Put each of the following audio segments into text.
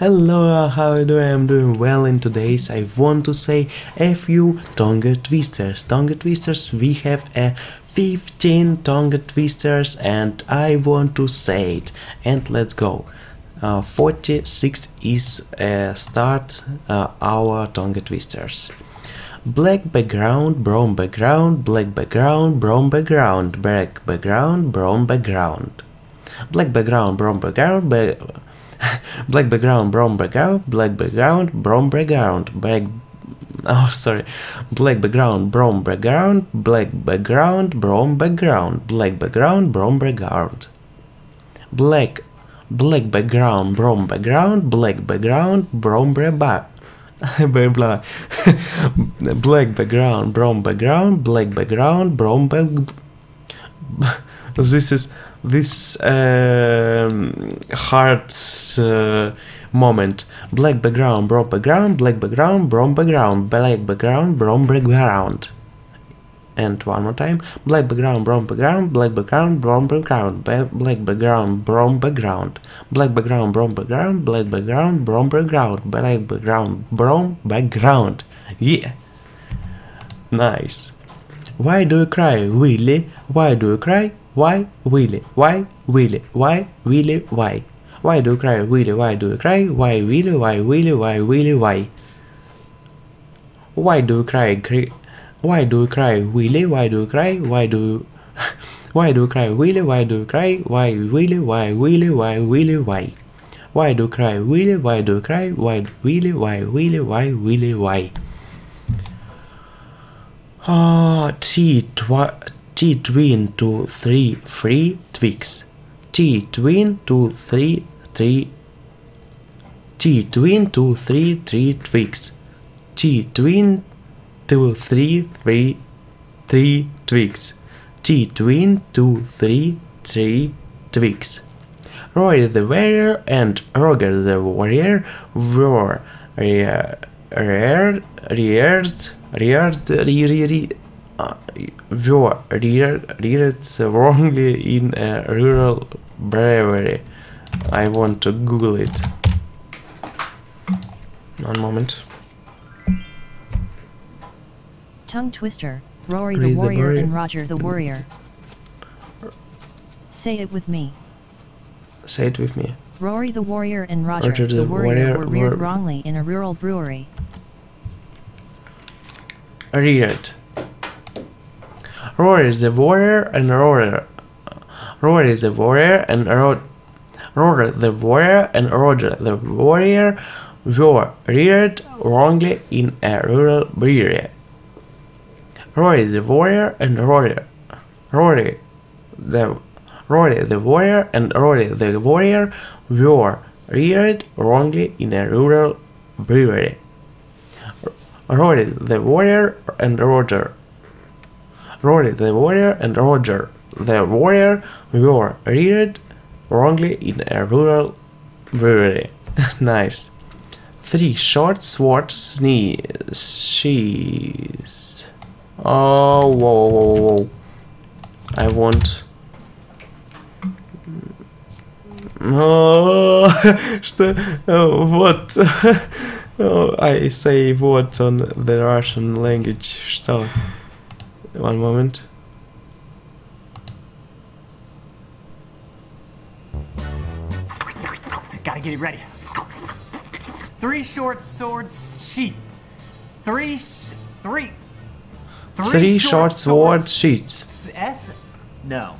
Hello, how are you doing? I'm doing well in today's I want to say a few tongue twisters. Tongue twisters, we have a 15 tongue twisters and I want to say it. And let's go. Uh, 46 is uh, start uh, our tongue twisters. Black background, brown background, black background, brown background, black background, brown background. Black background, brown background, ba black background, brown background, black background, brown background, black oh sorry, black background, brown background, black background, brown background, black background, brown background. Black black background, brown background, black background, brown background blah blah black background brown background black background brown back this is this um, hard uh, moment. Black background brown background black background brown background black background brown background. And one more time. Black background brown background black background brown background black background brown background. Black background brown background black background brown background black background brown background. Yeah. Nice. Why do you cry willy why do you cry why willy why willy why willy why why do you cry willy why do you cry why willy why willy why willy why why do you cry why do you cry, Willy? Why do you cry? Why do you... Why do you cry, Willy? Why do you cry? Why, Willy? Why, Willy? Why, Willy? Why? Why do you cry, Willy? Why do you cry? Why, Willy? Why, Willy? Why, Willy? Why? Ah, T, T twin two three three twigs. T twin two three three. T twin two three three twigs. T twin two, three, three, three twigs. T twin, two, three, three twigs. Roy the warrior and Roger the warrior were reared, reared, reared, reared, uh, were reared, reared wrongly in a rural brewery. I want to Google it. One moment. Tongue twister, Rory the warrior, and Roger the warrior. Say it with me. Say it with me. Rory the warrior and Roger, Roger the, the, warrior, warrior were reared wrongly in a rural brewery. Reared. Rory the warrior and Roger. Rory the warrior and. Roger the warrior and Roger the warrior were reared wrongly in a rural brewery. Rory the warrior and Rory, Rory the Rory the warrior and Rory the warrior were reared wrongly in a rural brewery. Rory the warrior and Roger. Rory the warrior and Roger the warrior were reared wrongly in a rural brewery. nice. Three short swords sneeze. Oh, whoa, whoa, whoa. I want... Oh, что... Oh, what? Oh, I say what on the Russian language. Что? One moment. Gotta get it ready. Three short swords sheet. Three, three, Three, Three short, sword sheets. S? No.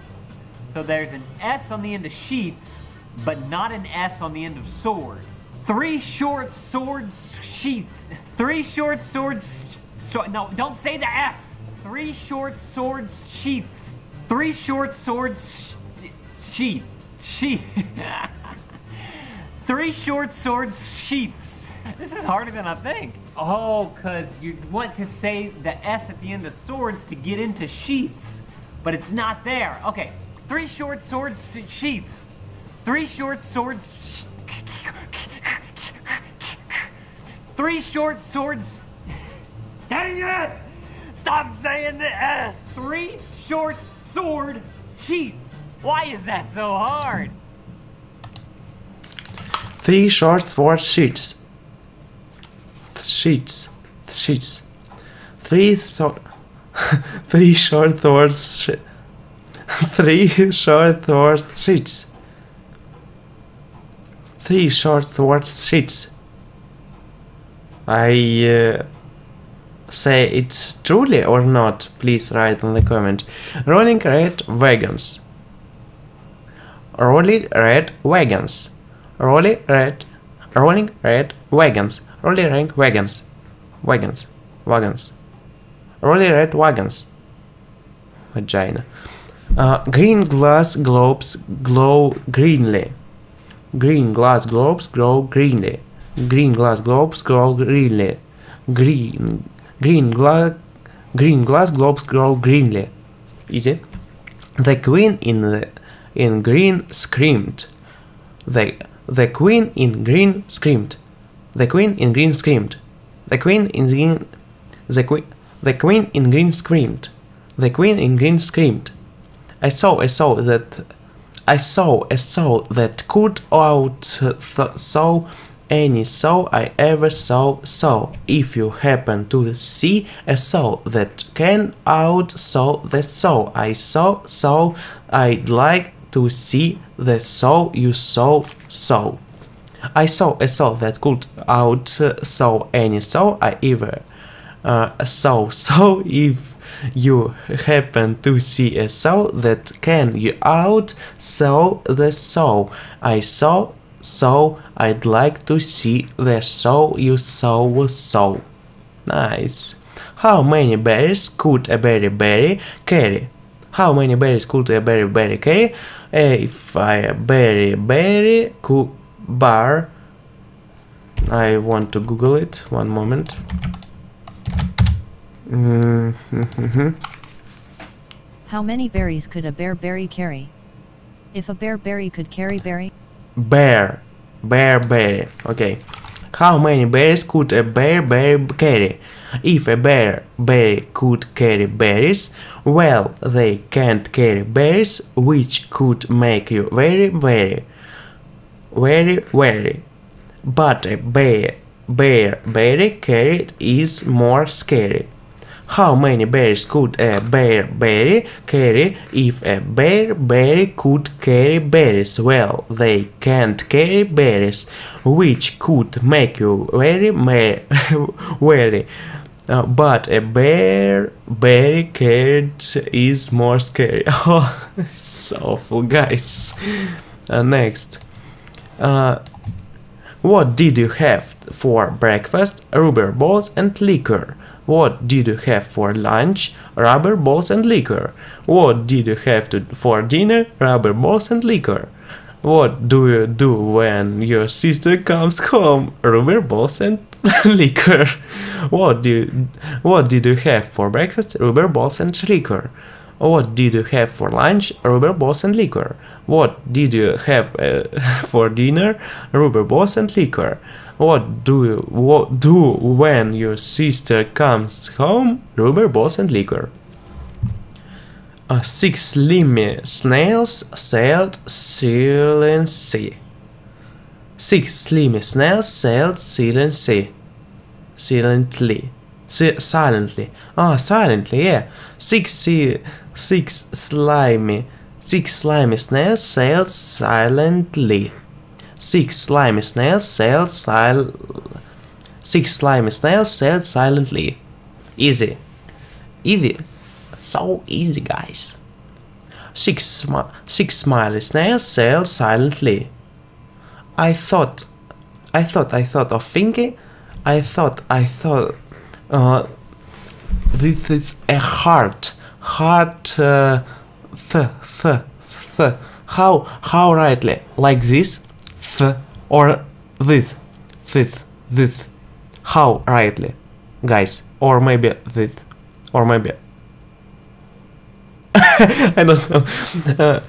So there's an S on the end of sheets, but not an S on the end of sword. Three short swords sheets. Three short swords. So, no, don't say the S. Three short swords sheets. Three short swords sheet. Sheet. Three short swords sheets. This is harder than I think. Oh, because you want to say the S at the end of swords to get into sheets, but it's not there. Okay, three short swords sheets. Three short swords. Three short swords. Dang it! Stop saying the S. Three short sword sheets. Why is that so hard? Three short sword sheets. Sheets. Sheets. Three so three short sword sh three short sword sheets. Three short sword sheets. I uh, say it's truly or not, please write in the comment. Rolling red wagons. Rolling red wagons. Rolling red. Rolling red wagons. Rolling red wagons. Wagons. Wagons. Rolling red wagons. Vagina. Uh, green glass globes glow greenly. Green glass globes glow greenly. Green glass globes glow greenly. Green green glass green glass globes grow greenly. Easy. The queen in the in green screamed. The the queen in green screamed. The queen in green screamed. The queen in green the queen the queen in green screamed. The queen in green screamed. I saw I saw that I saw a soul that could out th so any soul I ever saw so if you happen to see a soul that can out so the soul I saw so I'd like to see the soul you saw so I saw a soul that could out so any soul I ever uh, saw. So if you happen to see a soul that can you out so the soul I saw so I'd like to see the show you saw so. Nice. How many berries could a berry berry carry? How many berries could a berry berry carry? If I berry berry could bar I want to google it one moment. How many berries could a bear berry carry? If a bear berry could carry berry bear. Bear bear. Okay how many berries could a bear bear carry? If a bear bear could carry berries well they can't carry berries which could make you very very very very but a bear bear berry carried is more scary how many berries could a bear berry carry if a bear berry could carry berries? Well, they can't carry berries, which could make you very wary. Uh, but a bear berry carried is more scary. Oh, it's awful, guys. Uh, next. Uh, what did you have for breakfast? Rubber balls and liquor. What did you have for lunch? Rubber balls and liquor. What did you have to, for dinner? Rubber balls and liquor. What do you do when your sister comes home? Rubber balls and liquor. What do you, what did you have for breakfast? Rubber balls and liquor. What did you have for lunch? Rubber balls and liquor. What did you have uh, for dinner? Rubber balls and liquor. What do you what do when your sister comes home? Rubber balls and liquor. Uh, six slimy snails sailed Ceylon Sea. Six slimy snails sailed Ceylon Sea. Silently. Si silently. Ah, silently, yeah. Six, six slimy, six slimy snails sailed silently. Six slimy snails sailed sil Six slimy snails sailed silently. Easy. Easy. So easy, guys. Six, smi six smiley snails sailed silently. I thought, I thought, I thought of thinking, I thought, I thought, uh, this is a heart, heart, uh, th, th, th. How, how rightly? Like this? th or this, this, this. How rightly, guys? Or maybe this, or maybe. I don't know. Uh,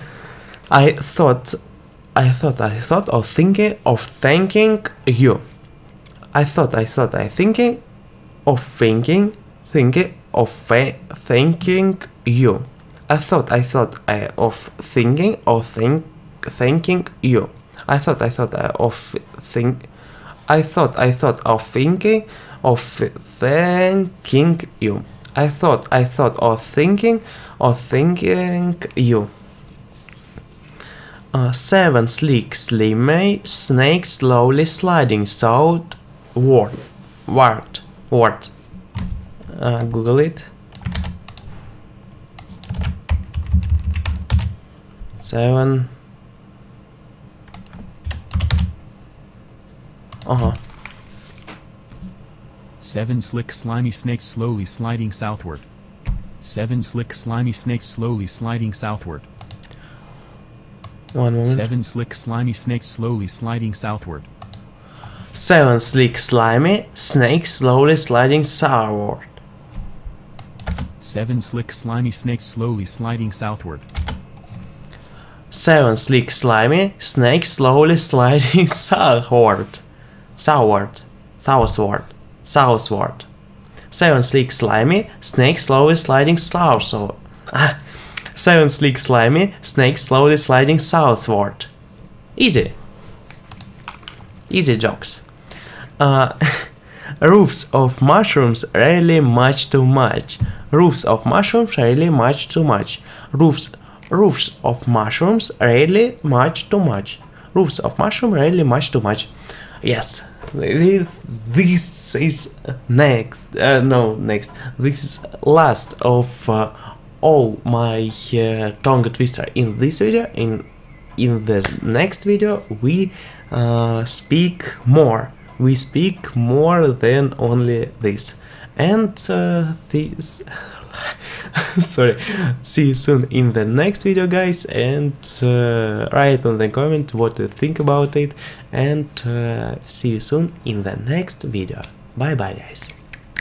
I thought, I thought, I thought of thinking of thanking you. I thought, I thought, I thinking of thinking, thinking of thanking you. I thought, I thought I of thinking of think, thanking you. I thought I thought uh, of think I thought I thought of thinking of thanking you. I thought I thought of thinking of thinking you. Uh, seven sleek slimy snakes slowly sliding southward. Ward. Ward. Uh, Google it. Seven. Uh huh. Seven slick slimy snakes slowly sliding southward. Seven slick slimy snakes slowly sliding southward. One moment. Seven slick slimy snakes slowly sliding southward. Seven sleek slimy snakes slowly sliding southward. Seven slick slimy snakes slowly sliding southward. Seven sleek slimy snakes slowly sliding southward. Southward. Southward. Southward. Seven sleek slimy snakes slowly sliding southward. Ah. Seven sleek slimy snakes slowly sliding southward. Easy. Easy jokes. Uh, roofs of mushrooms really much too much. Roofs of mushrooms really much too much. Roofs roofs of mushrooms really much too much. Roofs of mushroom really much too much. Yes, this is next. Uh, no, next. This is last of uh, all my uh, tongue twister in this video. In in the next video, we uh, speak more. We speak more than only this, and uh, this. Sorry. See you soon in the next video, guys, and uh, write on the comment what you think about it. And uh, see you soon in the next video. Bye bye, guys.